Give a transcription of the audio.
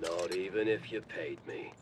Not even if you paid me.